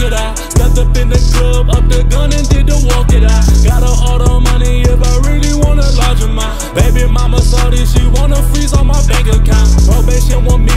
smoke it out. Stepped up in the club, up the gun and did the walk it out. Got her all the money if I really wanna lodge in my baby mama saw this shit.